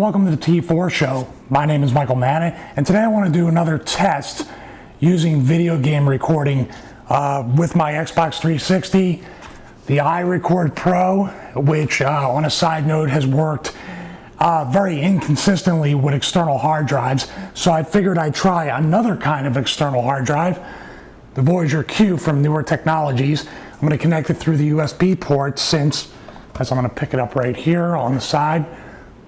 welcome to the T4 show. My name is Michael Manna, and today I want to do another test using video game recording uh, with my Xbox 360, the iRecord Pro, which uh, on a side note has worked uh, very inconsistently with external hard drives. So I figured I'd try another kind of external hard drive, the Voyager Q from Newer Technologies. I'm going to connect it through the USB port since, as I'm going to pick it up right here on the side,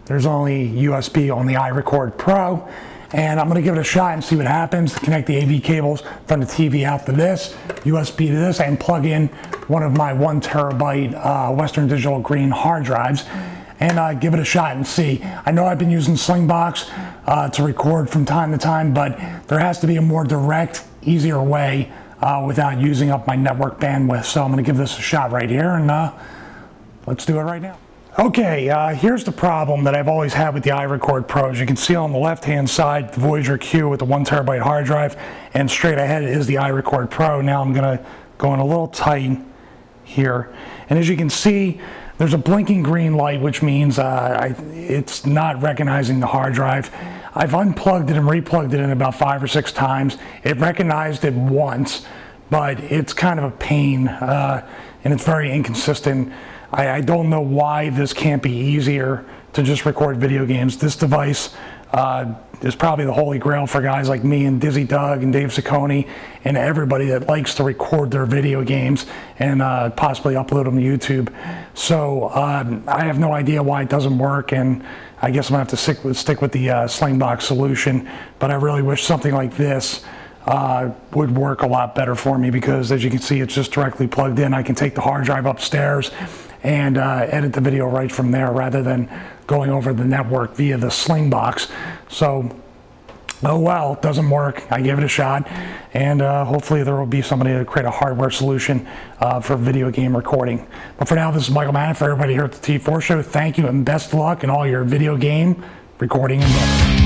there's only USB on the iRecord Pro. And I'm going to give it a shot and see what happens. Connect the AV cables from the TV out to this, USB to this, and plug in one of my one terabyte uh, Western Digital Green hard drives and uh, give it a shot and see. I know I've been using Slingbox uh, to record from time to time, but there has to be a more direct, easier way uh, without using up my network bandwidth. So I'm going to give this a shot right here and uh, let's do it right now. Okay, uh, here's the problem that I've always had with the iRecord Pro. As you can see on the left-hand side, the Voyager Q with the one terabyte hard drive, and straight ahead is the iRecord Pro. Now I'm gonna go in a little tight here. And as you can see, there's a blinking green light, which means uh, I, it's not recognizing the hard drive. I've unplugged it and replugged it in about five or six times. It recognized it once, but it's kind of a pain, uh, and it's very inconsistent. I, I, don't know why this can't be easier to just record video games. This device uh, is probably the holy grail for guys like me and Dizzy Doug and Dave Ciccone and everybody that likes to record their video games and uh, possibly upload them to YouTube. So um, I have no idea why it doesn't work and I guess I'm gonna have to stick with, stick with the uh, Slingbox solution, but I really wish something like this uh, would work a lot better for me because as you can see it's just directly plugged in. I can take the hard drive upstairs and uh, edit the video right from there rather than going over the network via the Slingbox. So, oh well, doesn't work. I gave it a shot, and uh, hopefully there will be somebody to create a hardware solution uh, for video game recording. But for now, this is Michael Mann for everybody here at the T4 Show. Thank you and best luck in all your video game recording endeavors.